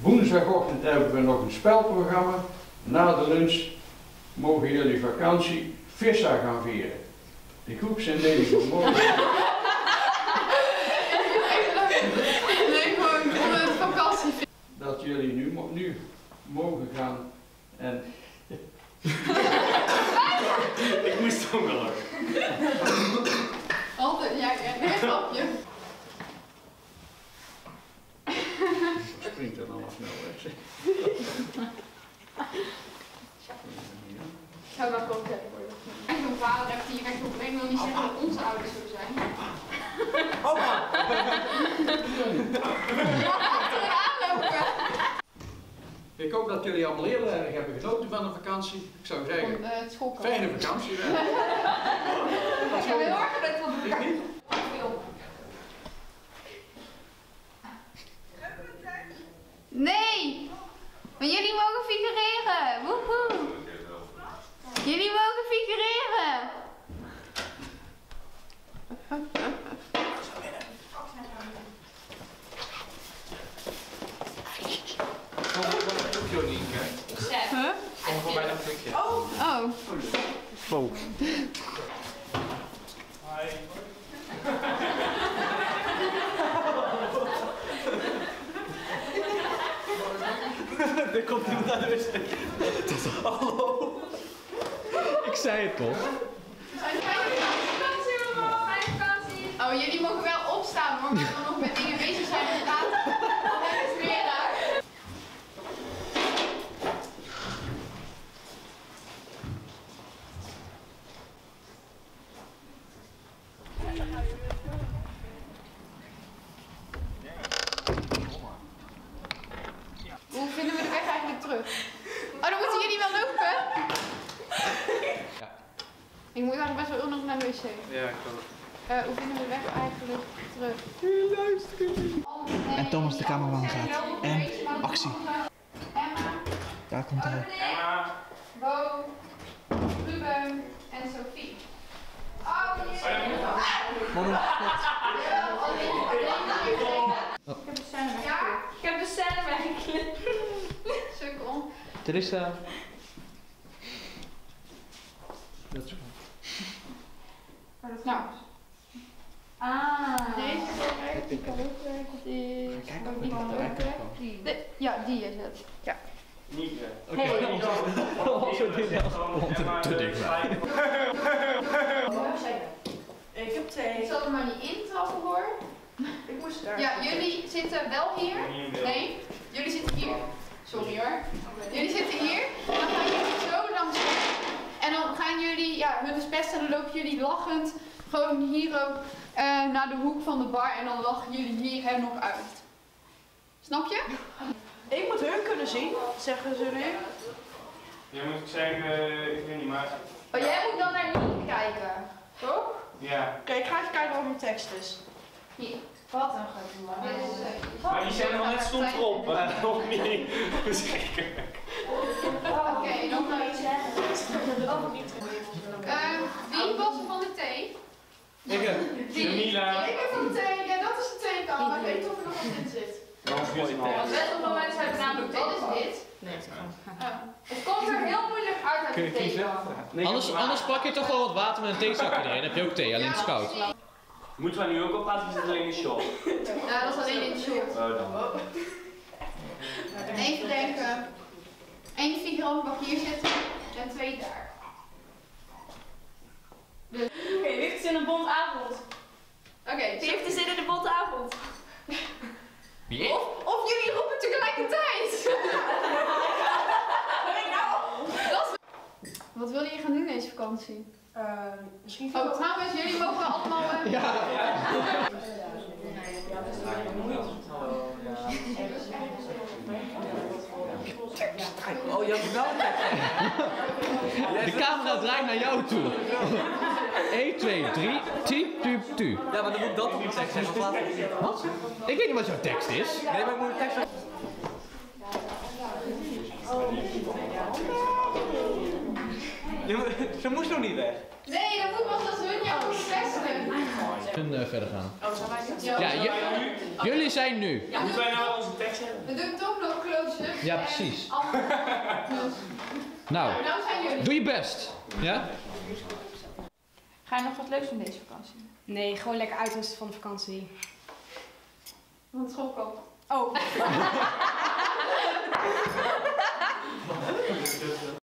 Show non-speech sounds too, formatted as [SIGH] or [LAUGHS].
Woensdagochtend hebben we nog een spelprogramma. Na de lunch mogen jullie vakantie Vissa gaan vieren. De morgen. Nee, gewoon om het vakantie. dat jullie nu, mo- nu mogen gaan en Ik moest ook wel lachen. Altijd, ja, ja, nee, grapje. Ik zou wel gewoon zeggen worden. En mijn vader heeft hier echt op. Ik wil niet zeggen dat onze ouders zo zijn. Lopen. [LAUGHS] Ik hoop dat jullie allemaal heel erg hebben genoten van de vakantie. Ik zou zeggen, eh, fijne vakantie. [LAUGHS] Ik heb heel erg gelet van de Ik niet. Nee! Maar jullie mogen figureren! Woehoe! Jullie mogen figureren! Kom Nienke. Huh? Kom voor bij een plukje. Oh. Wow. Er komt iemand naar de wc. Hallo. Ik zei het toch? Oh, jullie mogen wel opstaan hoor, maar dan nog met dingen bezig zijn inderdaad. Dan heb ik het weer raar. Hoe vinden we de weg eigenlijk terug? Oh, dan moeten jullie wel lopen? Ik moet eigenlijk best wel nog naar de wc. Ja, ik kan Eh, hoe vinden we de weg eigenlijk terug? En Thomas de cameraman gaat. En actie. Emma, Daar komt hij. Emma. Bo, Ruben en Sophie. Oh, hier Mannen, Ik heb de scène weggeklipt. ik heb de scène weggeklipt. Sukkel. Teresa. Dat is Nou. Ah. Deze werkt, die kan ook werken, die is ook niet kan ook werken. De- Ja, die is het. Ja. Nienke. Oké, Wat zo dit wel. Te dichtbij. Ik heb twee. Ik zal er maar niet intrappen hoor. Ik moest daar. Ja, jullie zitten wel hier. Nee, jullie zitten hier. Sorry hoor. Jullie zitten hier. Dan gaan jullie zo langs. En dan gaan jullie, ja, hun is best en dan lopen jullie lachend gewoon hier ook eh, naar de hoek van de bar en dan lachen jullie hier hem nog uit. Snap je? Ik moet hun kunnen zien, zeggen ze nu. Ja, moet ik zeggen, ik weet niet, maar... Maar jij moet dan naar niet kijken. Toch? Ja. Oké, ik ga even kijken wat mijn tekst is. Hier. Wat een gedoe. Eh, Maar die zijn nog net stond erop. eh, Nog niet. [LAUGHS] Verschrikkelijk. Oké, nog maar iets Eh, wie was er van de thee? Ik heb Die. Jamila. Ik heb van de thee. Ja, dat is de theekamer. Ik weet niet of er nog wat in zit. Want net op het moment zijn we namelijk, wat is dit? Nee, het Oh. Het komt er heel moeilijk uit uit de theekamer. Anders, anders pak je toch wel wat water met een theezakje erin. Dan heb je ook thee, alleen het is koud. Moeten we nu ook op? Of is het alleen een shot? Ja, dat is alleen in de short. Oh, dan. Even denken. Eén figurant mag hier zitten en twee daar. Oké, wie heeft zin in een bondavond? Oké, Wie heeft er zin in een bondavond? Wie? Of, of jullie roepen tegelijkertijd. Wat wil je gaan doen deze vakantie? Eh, misschien Oh, trouwens, jullie mogen allemaal... eh, Ja. Oh, je hebt wel een De camera draait naar jou toe. 1, 2, 3, tu, tu, tu. Ja, maar dan moet dat op mijn tekst laat... Wat? Ik weet niet wat jouw tekst is. Nee, maar ik moet de tekst Ze moest nog niet weg. Nee, dat moet pas als hun we kunnen eh, verder gaan. Oh, zijn wij Ja, jullie zijn nu. Ja, Moeten wij nou onze tekst hebben? We doen toch nog close-ups. Ja, precies. nou, nou zijn jullie. doe je best. Ja? Ga je nog wat leuks doen deze vakantie? Nee, gewoon lekker uitrusten van de vakantie. Want school komt. Oh. [LAUGHS] [LAUGHS]